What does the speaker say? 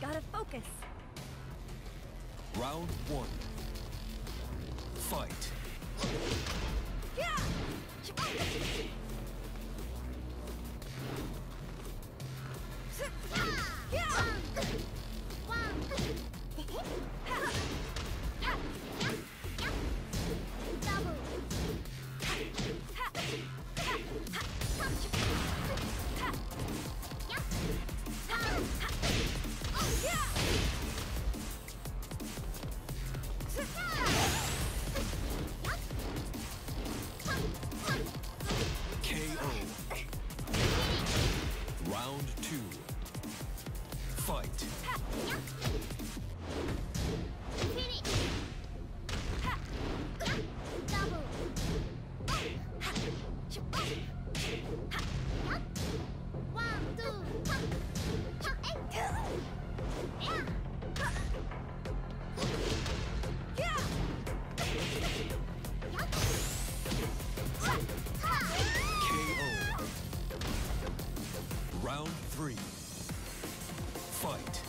Gotta focus. Round one. Fight. KO. Round two. Fight. Round three. Fight.